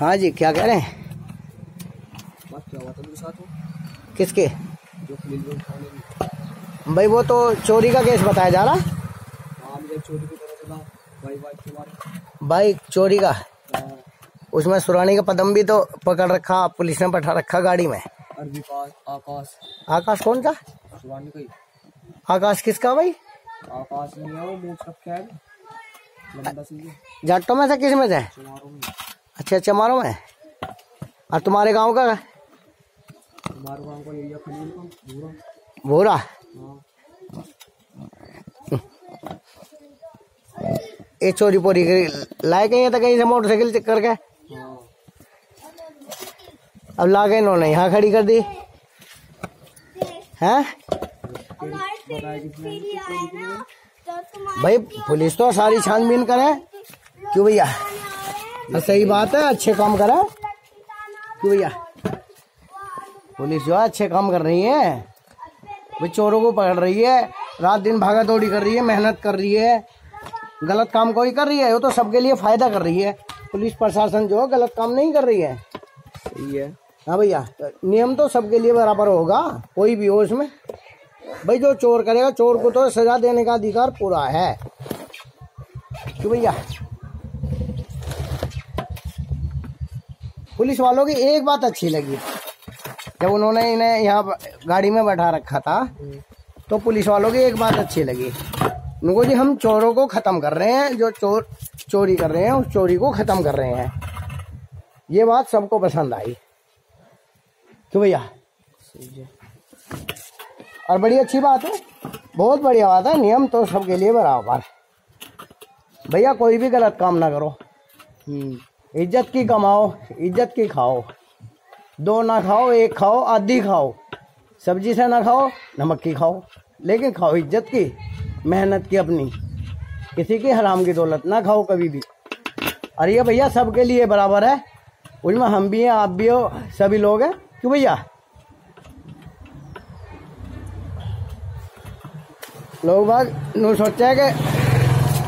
हाँ जी क्या कह रहे हैं? किसके? भाई वो तो चोरी का केस बताया जा रहा? बाइक चोरी का उसमें सुरानी का पदम भी तो पकड़ रखा पुलिस ने बैठा रखा गाड़ी में। आकाश। आकाश कौन का आकाश किसका भाई? आकाश नहीं है वो है। जाटो में से किसमें से? अच्छा अच्छा मारो में। और तुम्हारे गाँव का? गाँव का का भोरा। हाँ। ये चोरी पोरी कर लाए कहीं तो कहीं से मोटरसाइकिल चेक करके? हाँ। अब ला गए इन्होंने यहाँ खड़ी कर दी। है? भाई पुलिस तो सारी छानबीन करे। क्यों भैया? हाँ, सही बात है अच्छे काम करे। क्यों भैया? पुलिस जो है अच्छे काम कर रही है। भाई चोरों को पकड़ रही है। रात दिन भागा दौड़ी कर रही है मेहनत कर रही है। गलत काम कोई कर रही है? वो तो सबके लिए फ़ायदा कर रही है। पुलिस प्रशासन जो है गलत काम नहीं कर रही है। सही है। हाँ भैया नियम तो सबके लिए बराबर होगा कोई भी हो उसमें। भाई जो चोर करेगा चोर को तो सजा देने का अधिकार पूरा है। क्यों भैया? पुलिस वालों की एक बात अच्छी लगी। जब उन्होंने इन्हें यहाँ गाड़ी में बैठा रखा था तो पुलिस वालों की एक बात अच्छी लगी। उनको जी, हम चोरों को खत्म कर रहे हैं, जो चोर, चोरी कर रहे हैं, उस चोरी को खत्म कर रहे हैं। ये बात सबको पसंद आई। क्यों भैया, और बड़ी अच्छी बात है, बहुत बढ़िया बात है, नियम तो सबके लिए बराबर। भैया, कोई भी गलत काम ना करो। हम्म। इज़्ज़त की कमाओ, इज़्ज़त की खाओ। दो ना खाओ, एक खाओ, आधी खाओ। सब्ज़ी से ना खाओ, नमक की खाओ। लेकिन खाओ इज़्ज़त की, मेहनत की अपनी। किसी की हराम की दौलत ना खाओ कभी भी। अरे ये भैया सबके लिए बराबर है। उसमें हम भी हैं, आप भी हो, सभी लोग हैं। क्यों भैया? लोग बाग नु सोचा है कि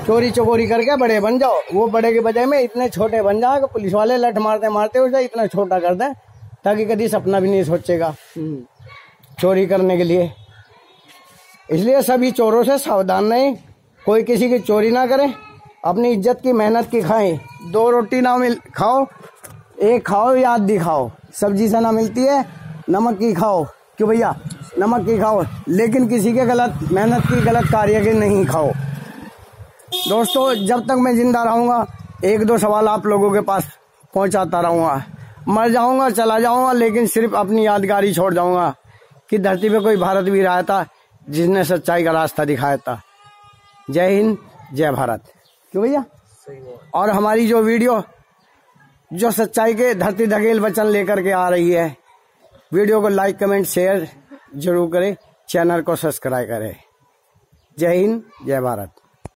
चोरी चकोरी करके बड़े बन जाओ। वो बड़े के बजाय में इतने छोटे बन जाओ कि पुलिस वाले लठ मारते मारते उसे इतना छोटा कर दें ताकि कभी सपना भी नहीं सोचेगा। हम्म। चोरी करने के लिए। इसलिए सभी चोरों से सावधान रहें। कोई किसी की चोरी ना करे। अपनी इज़्ज़त की मेहनत की खाएँ। दो रोटी ना मिल खाओ। एक खाओ या आधी खाओ। सब्ज़ी से ना मिलती है नमक की खाओ। क्यों भैया? नमक की खाओ। लेकिन किसी के गलत मेहनत की गलत कार्य की नहीं खाओ। दोस्तों, जब तक मैं ज़िंदा रहूँगा, एक दो सवाल आप लोगों के पास पहुंचाता रहूँगा। मर जाऊँगा, चला जाऊँगा, लेकिन सिर्फ़ अपनी यादगारी छोड़ जाऊँगा कि धरती पे कोई भारत भी आया था जिसने सच्चाई का रास्ता दिखाया था। जय हिंद, जय भारत। क्यों भैया? और हमारी जो वीडियो, जो सच्चाई के धरती धकेल वचन लेकर के आ रही है, वीडियो को लाइक, कमेंट, शेयर ज़रूर करें, चैनल को सब्सक्राइब करें। जय हिंद, जय भारत।